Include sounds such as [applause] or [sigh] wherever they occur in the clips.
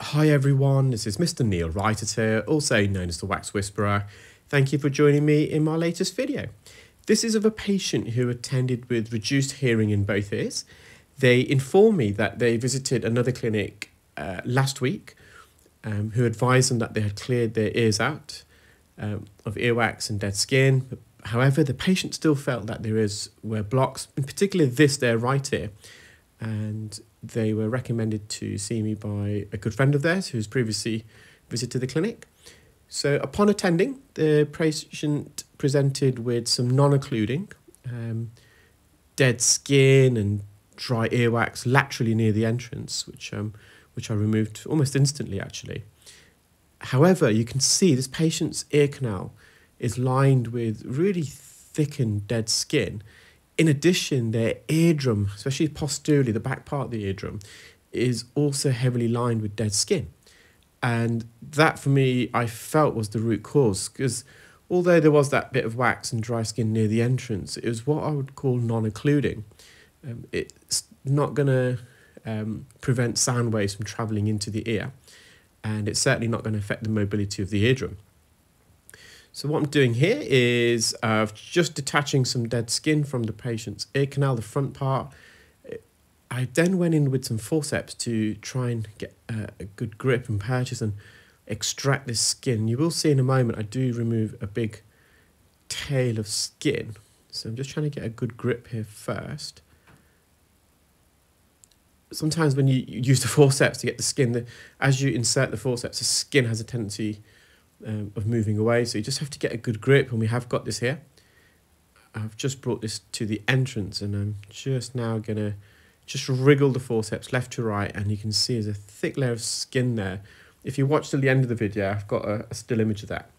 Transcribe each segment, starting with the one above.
Hi everyone, this is Mr. Neel Raithatha here, also known as the Wax Whisperer. Thank you for joining me in my latest video. This is of a patient who attended with reduced hearing in both ears. They informed me that they visited another clinic uh, last week um, who advised them that they had cleared their ears out um, of earwax and dead skin. However, the patient still felt that their ears were blocks, in particular this, their right ear. And they were recommended to see me by a good friend of theirs who's previously visited the clinic. So, upon attending, the patient presented with some non occluding, um, dead skin and dry earwax laterally near the entrance, which, um, which I removed almost instantly actually. However, you can see this patient's ear canal is lined with really thickened dead skin in addition, their eardrum, especially posteriorly, the back part of the eardrum, is also heavily lined with dead skin. And that for me, I felt was the root cause because although there was that bit of wax and dry skin near the entrance, it was what I would call non occluding. Um, it's not going to um, prevent sound waves from traveling into the ear, and it's certainly not going to affect the mobility of the eardrum. So what I'm doing here is uh, just detaching some dead skin from the patient's ear canal, the front part. I then went in with some forceps to try and get uh, a good grip and purchase and extract this skin. You will see in a moment I do remove a big tail of skin. So I'm just trying to get a good grip here first. Sometimes when you use the forceps to get the skin, the, as you insert the forceps, the skin has a tendency um, of moving away. So you just have to get a good grip and we have got this here. I've just brought this to the entrance and I'm just now going to just wriggle the forceps left to right and you can see there's a thick layer of skin there. If you watch till the end of the video, I've got a, a still image of that.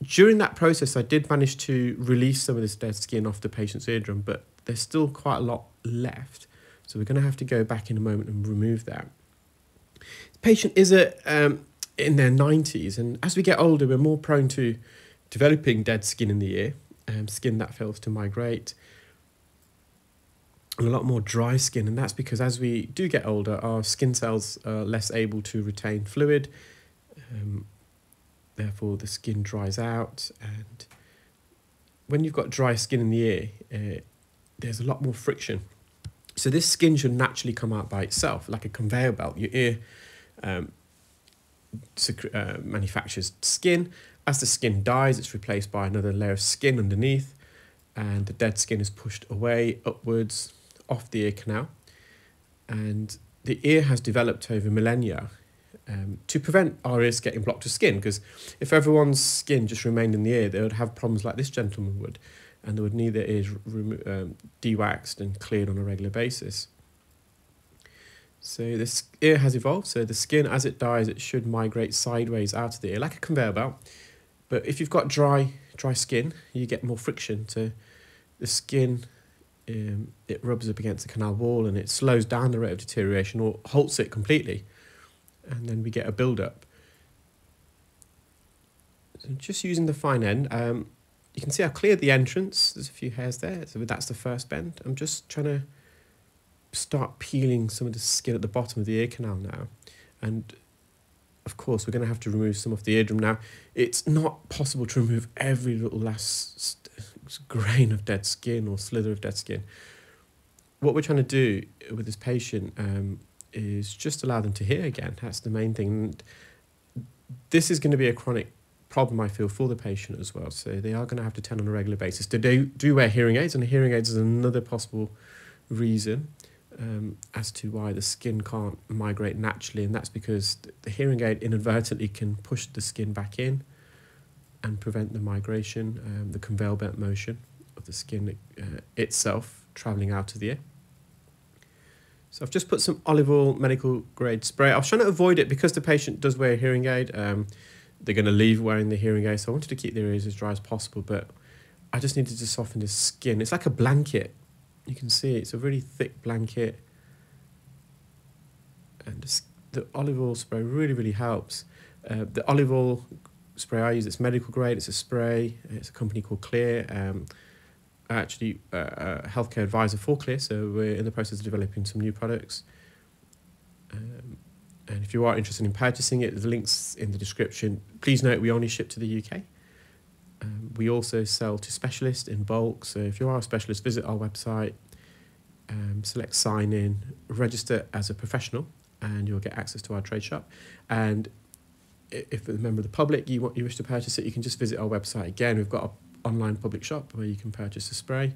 During that process, I did manage to release some of this dead skin off the patient's eardrum, but there's still quite a lot left. So we're going to have to go back in a moment and remove that. The patient is a um, in their 90s. And as we get older, we're more prone to developing dead skin in the ear, um, skin that fails to migrate, and a lot more dry skin. And that's because as we do get older, our skin cells are less able to retain fluid. Um, therefore, the skin dries out. And when you've got dry skin in the ear, uh, there's a lot more friction. So this skin should naturally come out by itself, like a conveyor belt. Your ear um, uh, manufactures skin. As the skin dies, it's replaced by another layer of skin underneath, and the dead skin is pushed away, upwards, off the ear canal. And the ear has developed over millennia um, to prevent our ears getting blocked with skin, because if everyone's skin just remained in the ear, they would have problems like this gentleman would, and they would need their ears um, de-waxed and cleared on a regular basis. So this ear has evolved. So the skin, as it dies, it should migrate sideways out of the ear like a conveyor belt. But if you've got dry dry skin, you get more friction. So the skin, um, it rubs up against the canal wall and it slows down the rate of deterioration or halts it completely. And then we get a build-up. So just using the fine end, um, you can see I've cleared the entrance. There's a few hairs there. So that's the first bend. I'm just trying to start peeling some of the skin at the bottom of the ear canal now. And of course, we're going to have to remove some of the eardrum now. It's not possible to remove every little last grain of dead skin or slither of dead skin. What we're trying to do with this patient um, is just allow them to hear again. That's the main thing. And this is going to be a chronic problem, I feel, for the patient as well. So they are going to have to turn on a regular basis. They do, do wear hearing aids, and hearing aids is another possible reason um, as to why the skin can't migrate naturally, and that's because the hearing aid inadvertently can push the skin back in and prevent the migration, um, the conveyor belt motion of the skin uh, itself traveling out of the ear. So I've just put some olive oil medical grade spray. I was trying to avoid it because the patient does wear a hearing aid. Um, they're going to leave wearing the hearing aid, so I wanted to keep their ears as dry as possible, but I just needed to soften the skin. It's like a blanket you can see it's a really thick blanket. And the olive oil spray really really helps. Uh, the olive oil spray I use it's medical grade it's a spray. It's a company called clear. Um, actually uh, a healthcare advisor for clear so we're in the process of developing some new products. Um, And if you are interested in purchasing it, the links in the description. Please note we only ship to the UK. We also sell to specialists in bulk. So if you are a specialist, visit our website, um, select sign in, register as a professional, and you'll get access to our trade shop. And if a member of the public you want you wish to purchase it, you can just visit our website again. We've got an online public shop where you can purchase a spray.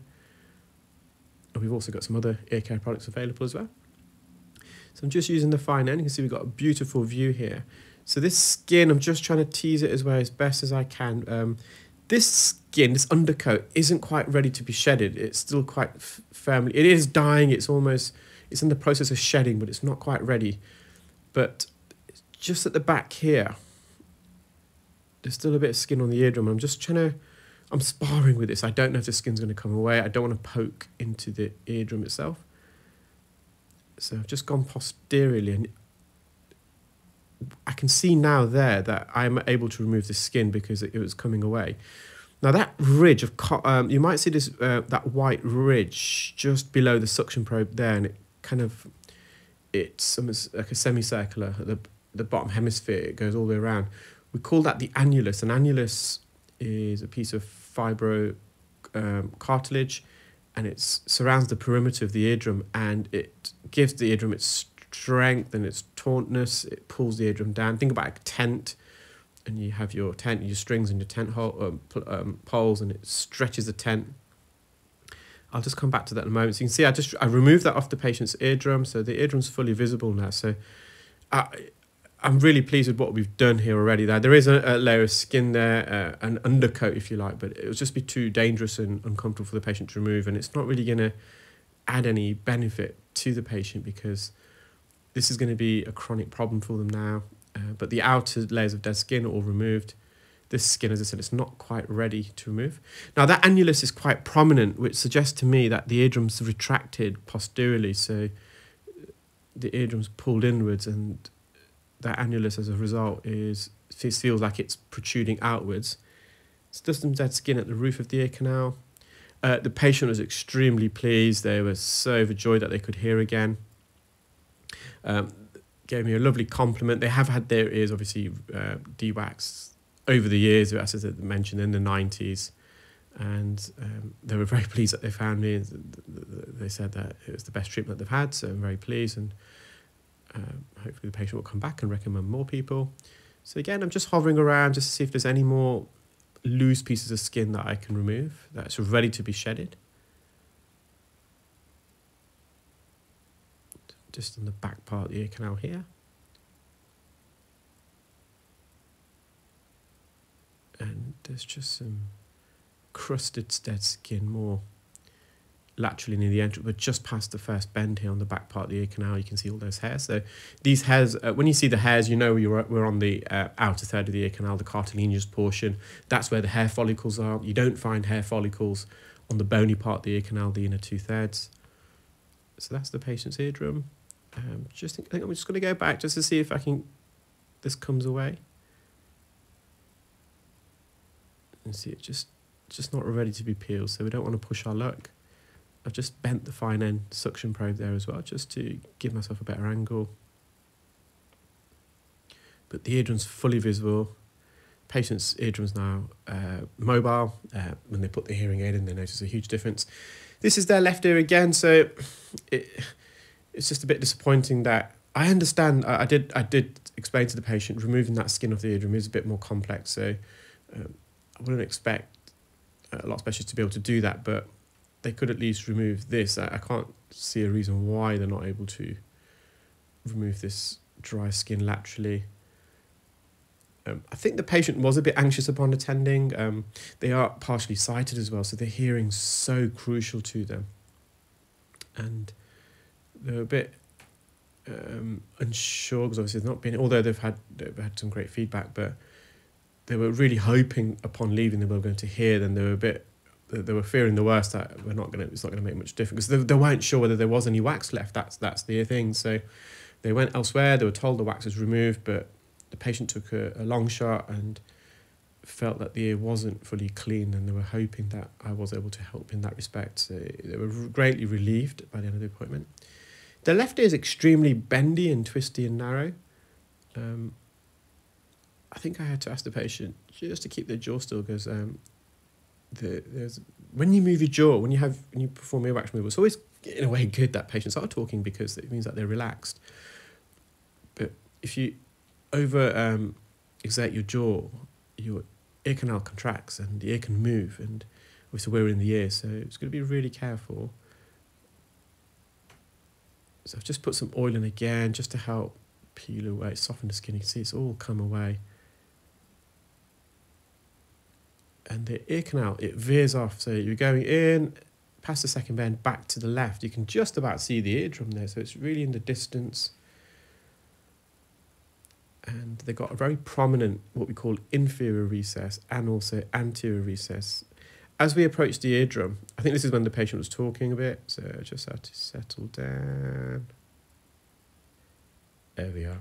And we've also got some other ear care products available as well. So I'm just using the fine end. You can see we've got a beautiful view here. So this skin, I'm just trying to tease it as well as best as I can. Um, this skin, this undercoat, isn't quite ready to be shedded. It's still quite firmly, it is dying. It's almost, it's in the process of shedding, but it's not quite ready. But just at the back here, there's still a bit of skin on the eardrum. I'm just trying to, I'm sparring with this. I don't know if the skin's going to come away. I don't want to poke into the eardrum itself. So I've just gone posteriorly and I can see now there that I'm able to remove the skin because it, was coming away. Now that ridge of, um, you might see this uh, that white ridge just below the suction probe there, and it kind of, it's almost like a semicircular at the the bottom hemisphere. It goes all the way around. We call that the annulus. An annulus is a piece of fibro um, cartilage, and it surrounds the perimeter of the eardrum, and it gives the eardrum its strength and its tautness. It pulls the eardrum down. Think about a tent, and you have your tent, your strings, and your tent hole, um, um, poles, and it stretches the tent. I'll just come back to that in a moment. So you can see I just I removed that off the patient's eardrum, so the eardrum's fully visible now. So I, I'm really pleased with what we've done here already. There, there is a, a layer of skin there, uh, an undercoat, if you like, but it would just be too dangerous and uncomfortable for the patient to remove, and it's not really going to add any benefit to the patient because this is going to be a chronic problem for them now. Uh, but the outer layers of dead skin are all removed. This skin, as I said, it's not quite ready to remove. Now that annulus is quite prominent, which suggests to me that the eardrum's have retracted posteriorly, so the eardrum's pulled inwards and that annulus as a result is feels like it's protruding outwards. Just some dead skin at the roof of the ear canal. Uh, the patient was extremely pleased. They were so overjoyed that they could hear again. Um, gave me a lovely compliment. They have had their ears obviously uh, de-waxed over the years, as I mentioned in the 90s. And um, they were very [laughs] pleased that they found me. They said that it was the best treatment they've had, so I'm very pleased. And um, hopefully the patient will come back and recommend more people. So again, I'm just hovering around just to see if there's any more loose pieces of skin that I can remove that's ready to be shedded. Just on the back part of the ear canal here. And there's just some crusted dead skin more laterally near the entrance, but just past the first bend here on the back part of the ear canal, you can see all those hairs. So these hairs, uh, when you see the hairs, you know you're, we're on the uh, outer third of the ear canal, the cartilaginous portion. That's where the hair follicles are. You don't find hair follicles on the bony part of the ear canal, the inner two thirds. So that's the patient's eardrum. Um, just think, I think I'm just going to go back just to see if I can, this comes away. And see it just, just not ready to be peeled, so we don't want to push our luck. I've just bent the fine end suction probe there as well, just to give myself a better angle. But the eardrum's fully visible. Patient's eardrum's now uh, mobile. Uh, when they put the hearing aid in, they notice a huge difference. This is their left ear again, so it, it's just a bit disappointing that I understand. I, I did I did explain to the patient removing that skin off the eardrum is a bit more complex, so um, I wouldn't expect a lot of specialists to be able to do that, but they could at least remove this. I, I can't see a reason why they're not able to remove this dry skin laterally. Um, I think the patient was a bit anxious upon attending. Um, they are partially sighted as well, so their hearing's so crucial to them. And they're a bit um, unsure because obviously they've not been, although they've had they've had some great feedback, but they were really hoping upon leaving they were going to hear. Then they were a bit they were fearing the worst that we're not gonna it's not gonna make much difference because they, they weren't sure whether there was any wax left. That's that's the thing. So they went elsewhere. They were told the wax was removed, but the patient took a, a long shot and felt that the ear wasn't fully clean, and they were hoping that I was able to help in that respect. So they were greatly relieved by the end of the appointment. The left ear is extremely bendy and twisty and narrow. Um, I think I had to ask the patient just to keep their jaw still because um, the, there's when you move your jaw, when you have when you perform earwax removal, it's always in a way good that patients are talking because it means that they're relaxed. But if you over um, exert your jaw, your ear canal contracts and the ear can move, and obviously we're in the ear, so it's going to be really careful. So I've just put some oil in again just to help peel away, soften the skin. You can see it's all come away. And the ear canal, it veers off. So you're going in, past the second bend, back to the left. You can just about see the eardrum there. So it's really in the distance. And they've got a very prominent, what we call inferior recess and also anterior recess. As we approach the eardrum, I think this is when the patient was talking a bit. So just had to settle down. There we are.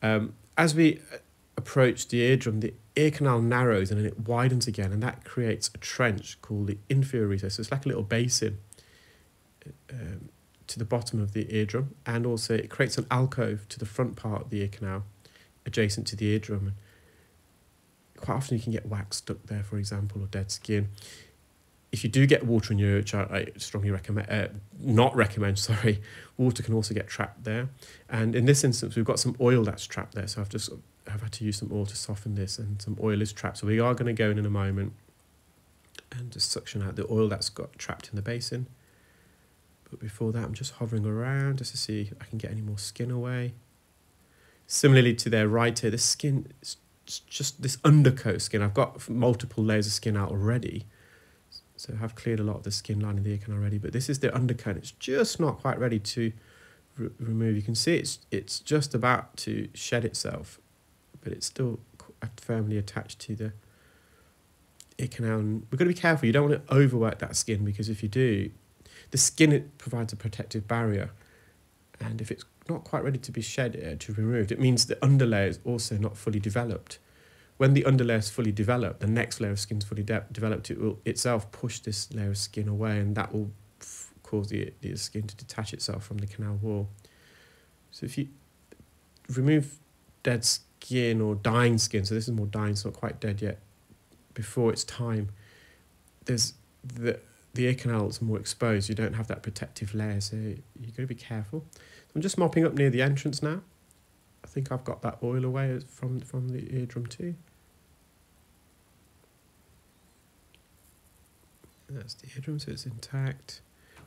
Um, as we approach the eardrum, the ear canal narrows and then it widens again, and that creates a trench called the inferior recess. So it's like a little basin um, to the bottom of the eardrum, and also it creates an alcove to the front part of the ear canal, adjacent to the eardrum. Quite often you can get wax stuck there, for example, or dead skin. If you do get water in your which I, I strongly recommend, uh, not recommend, [laughs] sorry, water can also get trapped there. And in this instance, we've got some oil that's trapped there, so I've just I've had to use some oil to soften this and some oil is trapped. So we are going to go in in a moment and just suction out the oil that's got trapped in the basin. But before that, I'm just hovering around just to see if I can get any more skin away. Similarly to their right here, the skin is just this undercoat skin. I've got multiple layers of skin out already. So I've cleared a lot of the skin lining the ear canal already, but this is the undercoat. It's just not quite ready to re remove. You can see it's, it's just about to shed itself but it's still uh, firmly attached to the ear canal. We've got to be careful. You don't want to overwork that skin because if you do, the skin it provides a protective barrier, and if it's not quite ready to be shed uh, to be removed, it means the underlayer is also not fully developed. When the underlayer is fully developed, the next layer of skin is fully de developed. It will itself push this layer of skin away, and that will cause the, the skin to detach itself from the canal wall. So if you remove dead skin or dying skin, so this is more dying, it's not quite dead yet, before its time, there's the the ear canal is more exposed. You don't have that protective layer, so you've got to be careful. I'm just mopping up near the entrance now. I think I've got that oil away from from the eardrum too. That's the eardrum, so it's intact.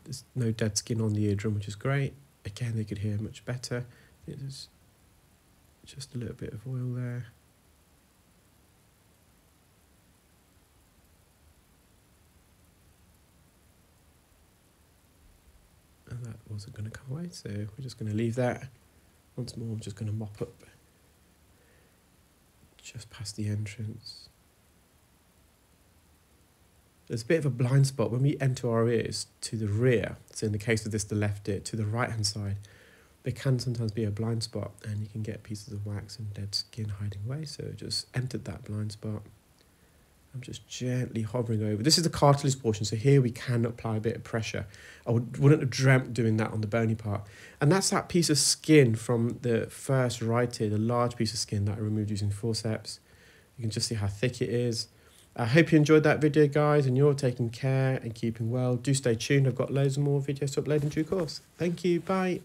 There's no dead skin on the eardrum, which is great. Again, they could hear much better. There's just a little bit of oil there. That wasn't going to come away, so we're just going to leave that. Once more, I'm just going to mop up just past the entrance. There's a bit of a blind spot when we enter our ears to the rear, so in the case of this, the left ear, to the right hand side there can sometimes be a blind spot and you can get pieces of wax and dead skin hiding away. So just entered that blind spot. I'm just gently hovering over. This is the cartilage portion, so here we can apply a bit of pressure. I would, wouldn't have dreamt doing that on the bony part. And that's that piece of skin from the first right here, the large piece of skin that I removed using forceps. You can just see how thick it is. I hope you enjoyed that video, guys, and you're taking care and keeping well. Do stay tuned. I've got loads more videos to upload in due course. Thank you. Bye.